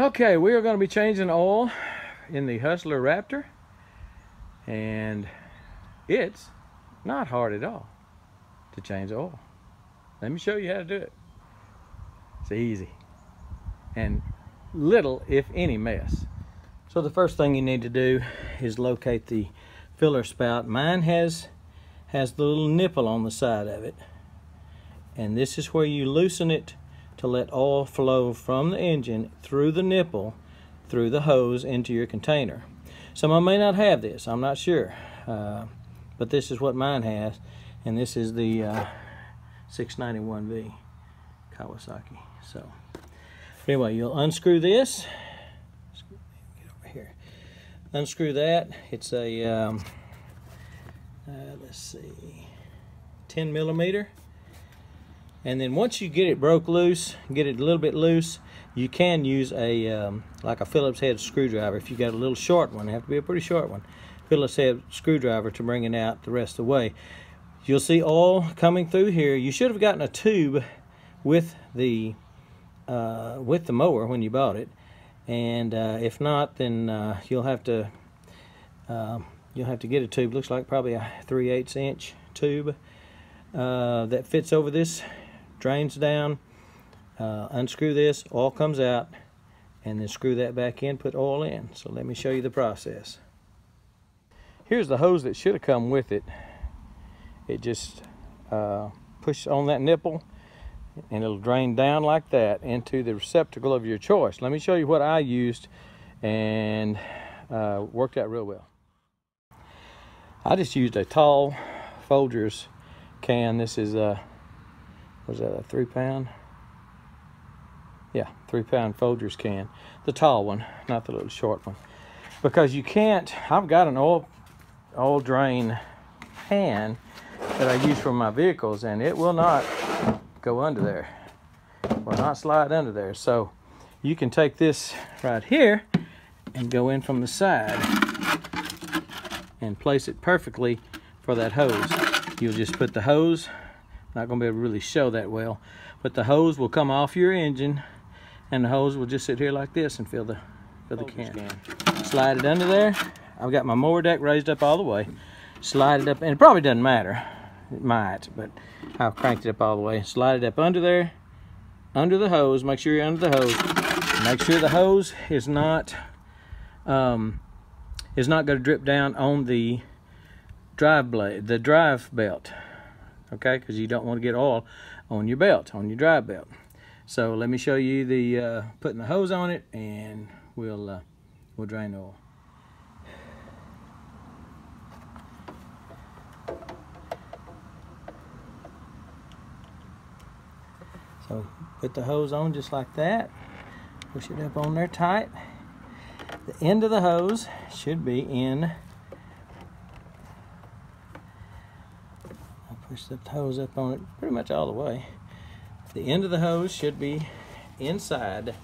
Okay, we are going to be changing oil in the Hustler Raptor. And it's not hard at all to change oil. Let me show you how to do it. It's easy. And little, if any, mess. So the first thing you need to do is locate the filler spout. Mine has has the little nipple on the side of it. And this is where you loosen it to let oil flow from the engine through the nipple, through the hose into your container. Some of them may not have this, I'm not sure. Uh, but this is what mine has. And this is the uh, 691V Kawasaki. So anyway, you'll unscrew this. Get over here. Unscrew that. It's a, um, uh, let's see, 10 millimeter and then once you get it broke loose get it a little bit loose you can use a um, like a Phillips head screwdriver. If you got a little short one it have to be a pretty short one. Phillips head screwdriver to bring it out the rest of the way. You'll see oil coming through here. You should have gotten a tube with the uh, with the mower when you bought it. And uh, if not then uh, you'll have to um, you'll have to get a tube. Looks like probably a 3 8 inch tube uh, that fits over this drains down, uh, unscrew this, oil comes out, and then screw that back in, put oil in. So let me show you the process. Here's the hose that should have come with it. It just uh, pushes on that nipple and it'll drain down like that into the receptacle of your choice. Let me show you what I used and uh, worked out real well. I just used a tall Folgers can. This is a was that a three pound? Yeah, three pound Folgers can. The tall one, not the little short one. Because you can't, I've got an oil, oil drain pan that I use for my vehicles and it will not go under there. Will not slide under there. So you can take this right here and go in from the side and place it perfectly for that hose. You'll just put the hose not going to be able to really show that well. But the hose will come off your engine and the hose will just sit here like this and fill the, fill the can. can. Slide it under there. I've got my mower deck raised up all the way. Slide it up, and it probably doesn't matter. It might, but I've cranked it up all the way. Slide it up under there, under the hose. Make sure you're under the hose. Make sure the hose is not um, is not going to drip down on the drive blade, the drive belt okay? Because you don't want to get oil on your belt on your drive belt. So let me show you the uh, putting the hose on it and we'll uh, we'll drain the oil. So put the hose on just like that. Push it up on there tight. The end of the hose should be in push the hose up on it pretty much all the way. The end of the hose should be inside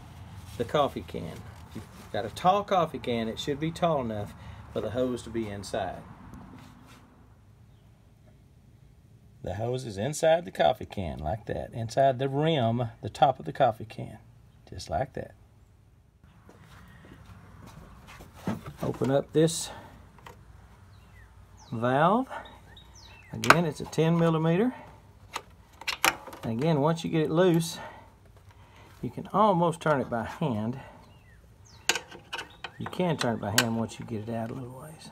the coffee can. If you've got a tall coffee can, it should be tall enough for the hose to be inside. The hose is inside the coffee can, like that. Inside the rim, the top of the coffee can. Just like that. Open up this valve Again, it's a 10 millimeter. And again, once you get it loose, you can almost turn it by hand. You can turn it by hand once you get it out a little ways.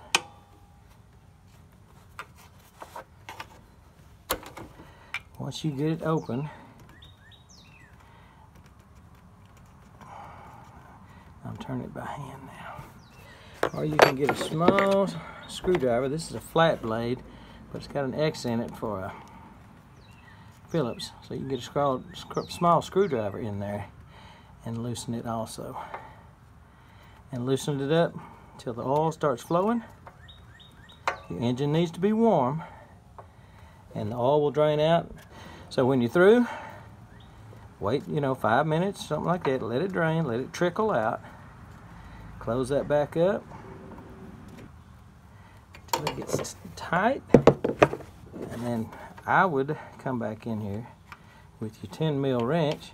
Once you get it open, I'm turning it by hand now. Or you can get a small screwdriver. This is a flat blade but it's got an X in it for a Phillips. So you can get a scroll, small screwdriver in there and loosen it also. And loosen it up until the oil starts flowing. The engine needs to be warm and the oil will drain out. So when you're through, wait, you know, five minutes, something like that. Let it drain, let it trickle out. Close that back up until it gets tight. And then I would come back in here with your 10 mil wrench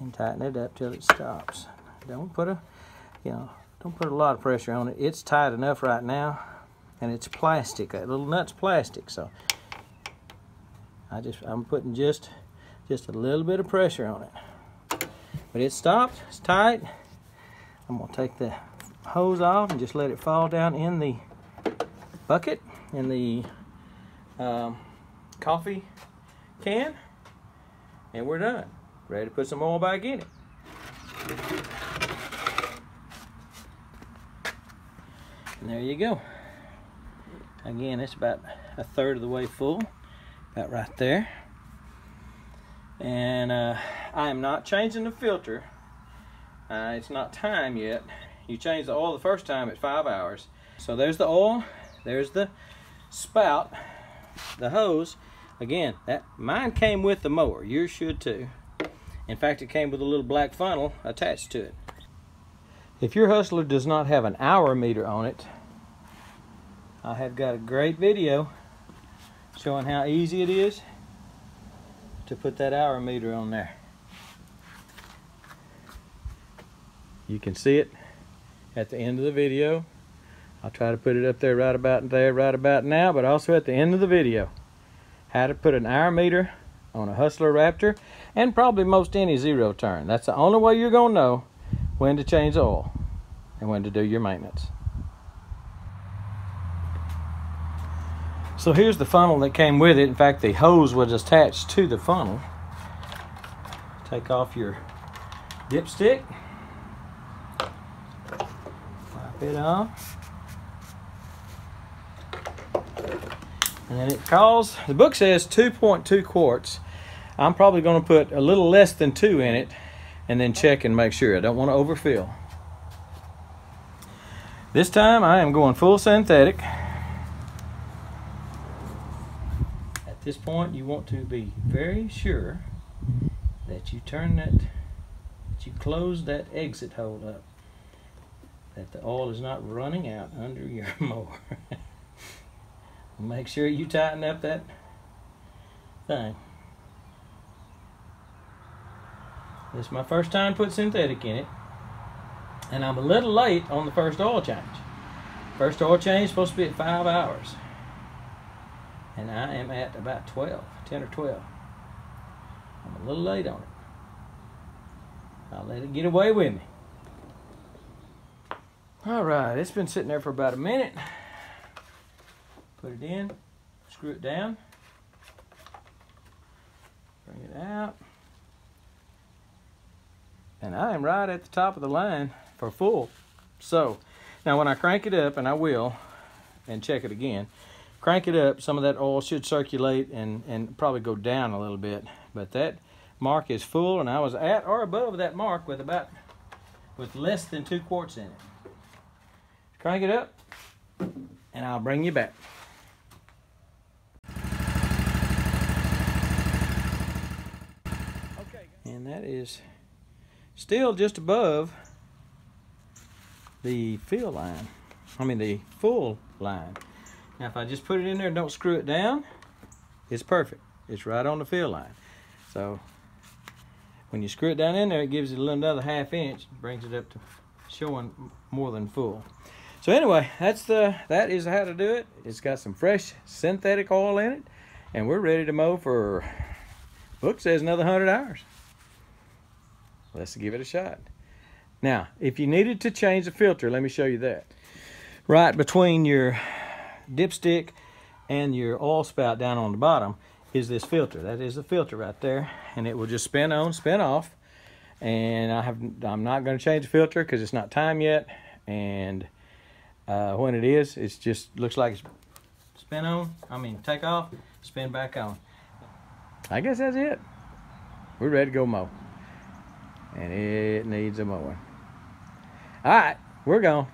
and tighten it up till it stops. Don't put a, you know, don't put a lot of pressure on it. It's tight enough right now, and it's plastic. That little nut's plastic, so I just I'm putting just just a little bit of pressure on it. But it's stopped. It's tight. I'm gonna take the hose off and just let it fall down in the bucket in the um, coffee can, and we're done. Ready to put some oil back in it. And there you go. Again, it's about a third of the way full, about right there. And uh, I am not changing the filter. Uh, it's not time yet. You change the oil the first time at five hours. So there's the oil, there's the spout, the hose. Again, that mine came with the mower. Yours should too. In fact, it came with a little black funnel attached to it. If your Hustler does not have an hour meter on it, I have got a great video showing how easy it is to put that hour meter on there. You can see it at the end of the video. I'll try to put it up there right about there, right about now, but also at the end of the video. How to put an hour meter on a Hustler Raptor and probably most any zero turn. That's the only way you're going to know when to change oil and when to do your maintenance. So here's the funnel that came with it. In fact, the hose was attached to the funnel. Take off your dipstick. Wipe it off. And then it calls, the book says 2.2 quarts. I'm probably going to put a little less than two in it and then check and make sure. I don't want to overfill. This time I am going full synthetic. At this point you want to be very sure that you turn that, that you close that exit hole up. That the oil is not running out under your mower. Make sure you tighten up that thing. This is my first time put synthetic in it. And I'm a little late on the first oil change. First oil change supposed to be at 5 hours. And I am at about 12, 10 or 12. I'm a little late on it. I'll let it get away with me. All right, it's been sitting there for about a minute. Put it in, screw it down, bring it out. And I am right at the top of the line for full. So, now when I crank it up, and I will, and check it again, crank it up, some of that oil should circulate and, and probably go down a little bit. But that mark is full, and I was at or above that mark with about, with less than two quarts in it. Crank it up, and I'll bring you back. And that is still just above the fill line. I mean the full line. Now if I just put it in there and don't screw it down, it's perfect. It's right on the fill line. So when you screw it down in there, it gives it another half inch, brings it up to showing more than full. So anyway, that's the that is how to do it. It's got some fresh synthetic oil in it, and we're ready to mow for book says another hundred hours. Let's give it a shot. Now, if you needed to change the filter, let me show you that. Right between your dipstick and your oil spout down on the bottom is this filter. That is the filter right there. And it will just spin on, spin off. And I have, I'm not going to change the filter because it's not time yet. And uh, when it is, it just looks like it's spin on. I mean, take off, spin back on. I guess that's it. We're ready to go mow and it needs a mowing. All right, we're gone.